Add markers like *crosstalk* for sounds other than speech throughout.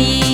い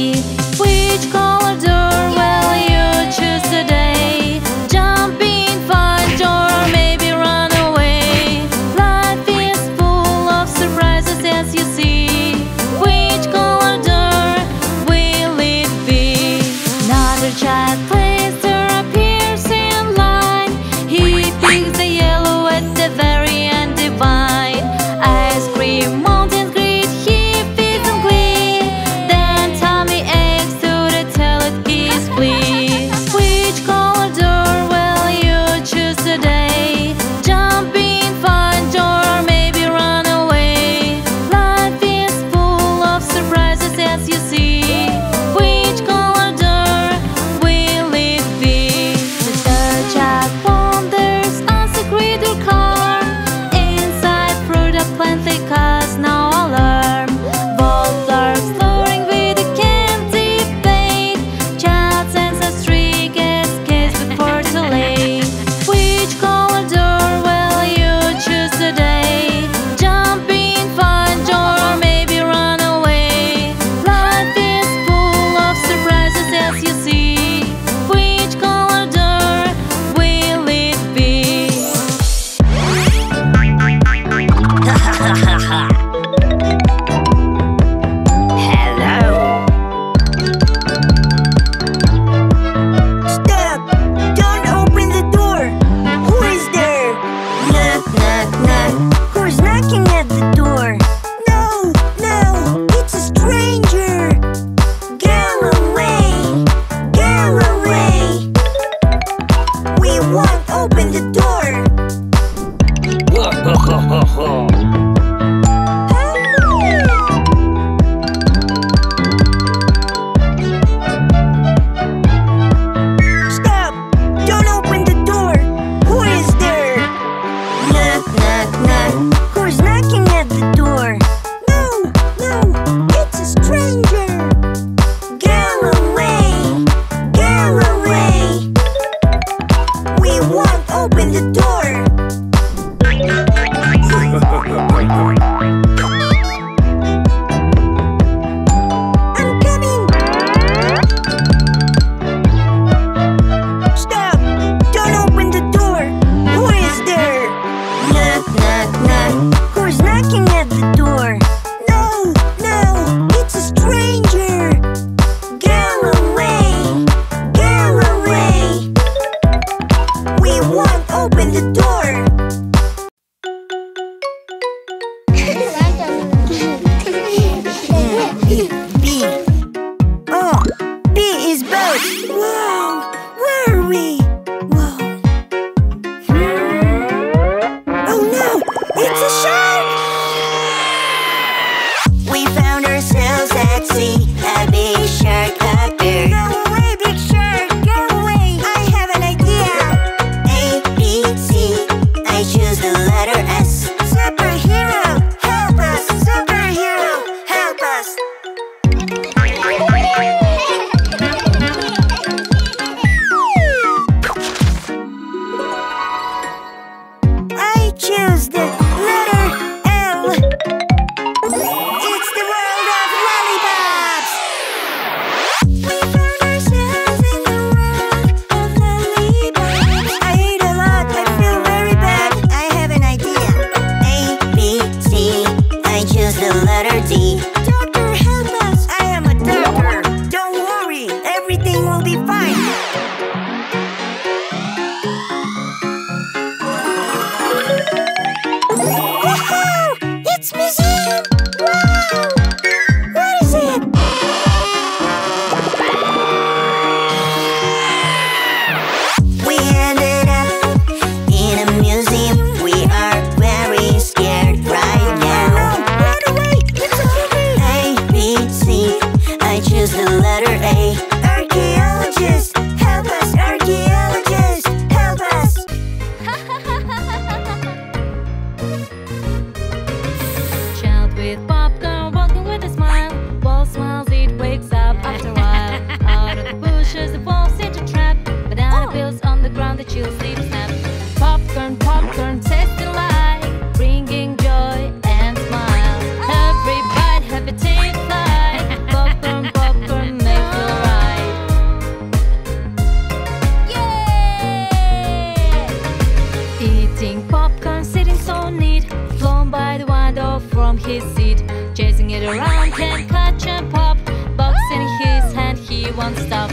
his seat Chasing it around, can catch and pop Box in his hand, he won't stop.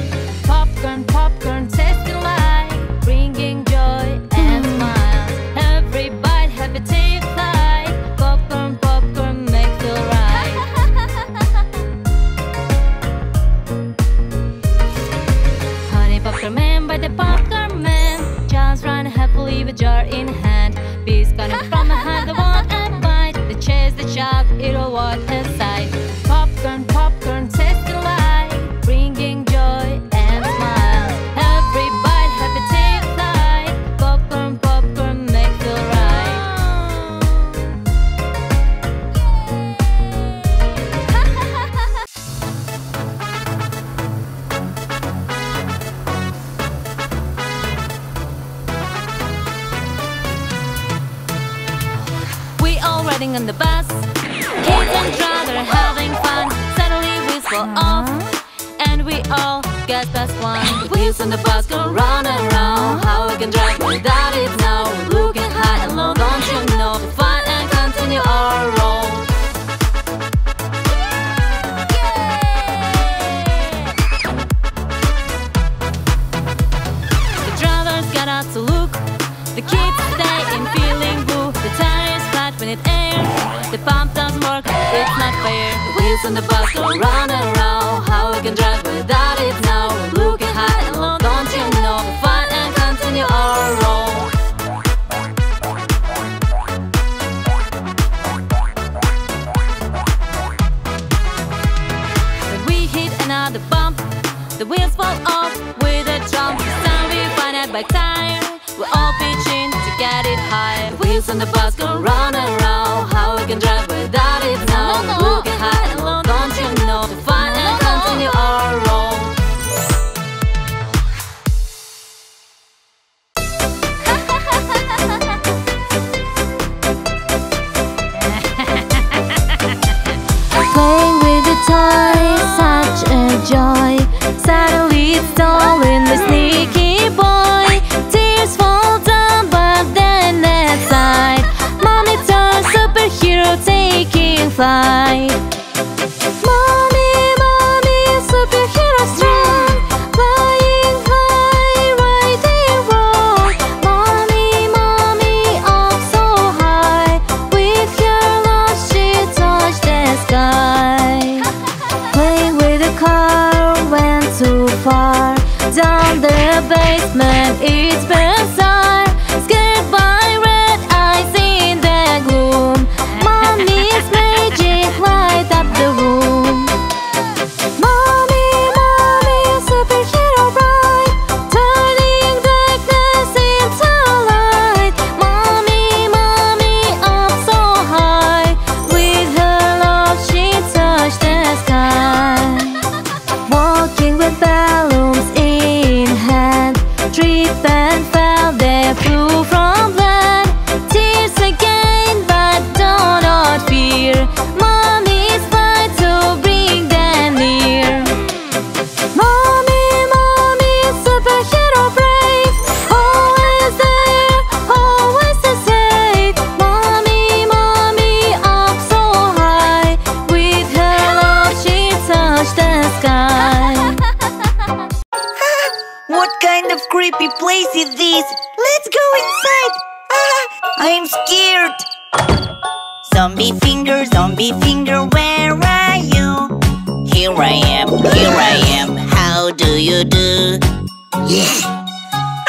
Kids and John having fun. Suddenly whistle off, and we all get past one. *laughs* Wheels on the bus go round and round. How we can drive without it now? Looking high and low, don't you know? Fun and continue our road. to look The kids stay in feeling blue The tires flat when it airs fire. Wheels on the bus go round and round. How we can drive without it now. Looking high and low, don't you know? Fun and continue our road When we hit another bump. The wheels fall off with a jump. This time we find out by time We're all pitching to get it high. Wheels on the bus go round and round fight I'm scared! Zombie finger, zombie finger, where are you? Here I am, here I am, how do you do? Yeah!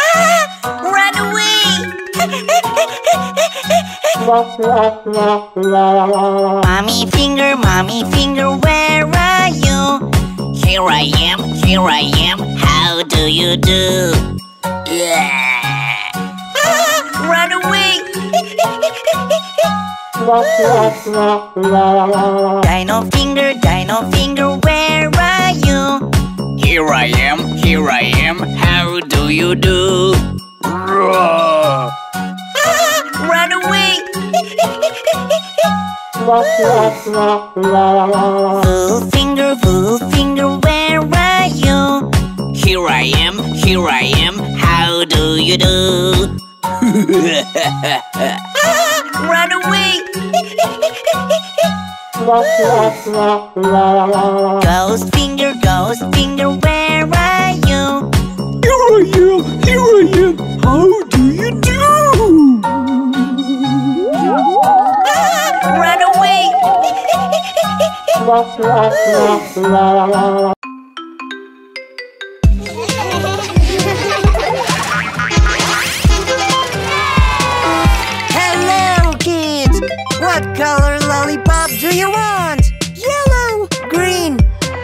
Ah! Run away! mommy finger, mommy finger, where are you? Here I am, here I am, how do you do? Yeah! Dino finger, dino finger, where are you? Here I am, here I am, how do you do? Roar! Run away! Blue finger, blue finger, where are you? Here I am, here I am, how do you do? *laughs* Ah, run Ghost finger, ghost finger, where are you? Here I am, here I am, how do you do? Run away! do you want? Yellow, green,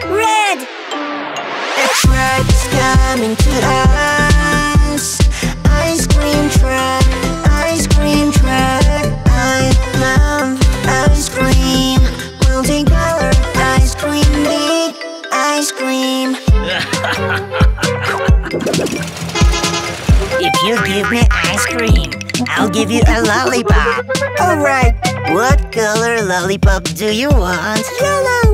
red. A truck is coming to us. color lollipop do you want? Yellow!